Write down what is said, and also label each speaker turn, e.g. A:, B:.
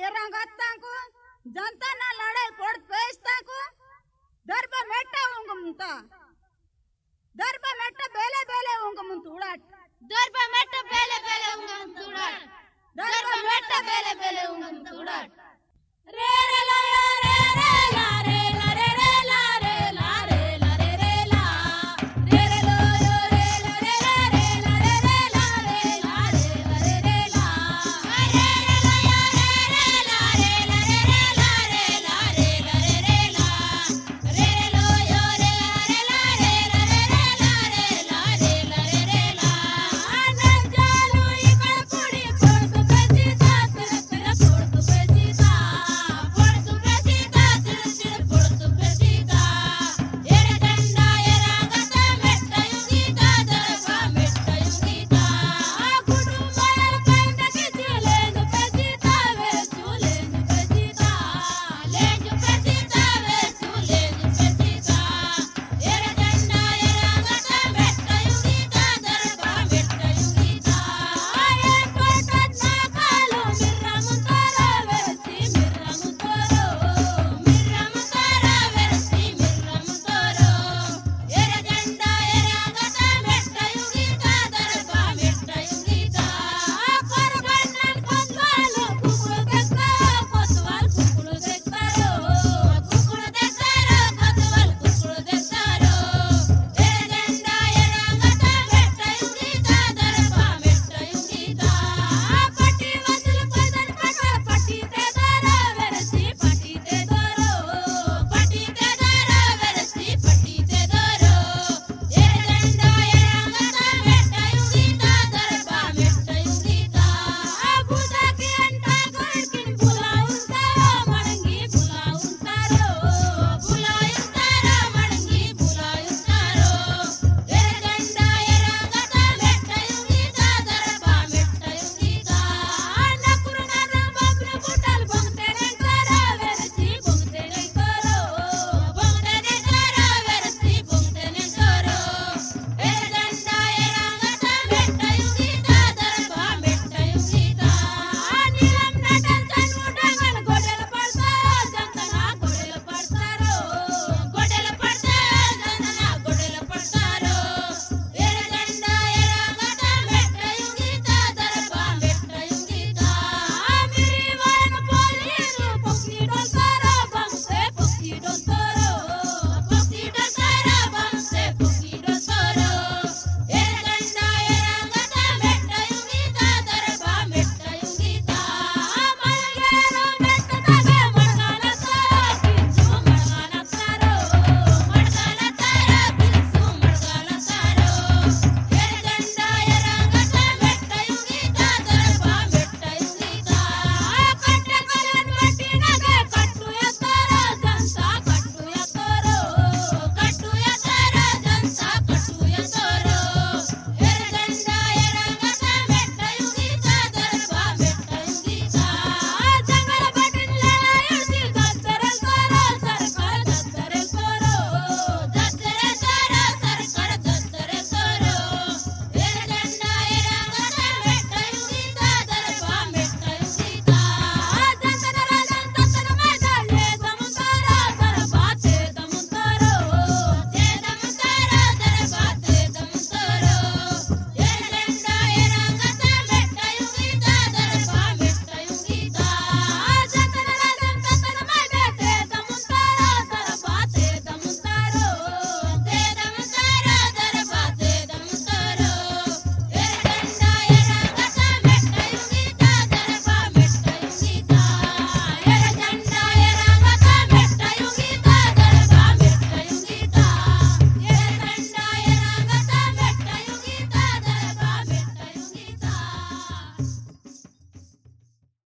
A: ఎర్రంగొస్తాకు జంతా నా లడాయి పొడి పేస్తాకు దర్బ మెట్ట ఉంగ ముంత దర్బ మెట్ట బేలే బేలే ఉంగ ముంత ఉడాట్
B: దర్బ మెట్ట బేలే బేలే ఉంగ ముంత ఉడాట్
A: దర్బ మెట్ట బేలే బేలే ఉంగ ముంత
B: ఉడాట్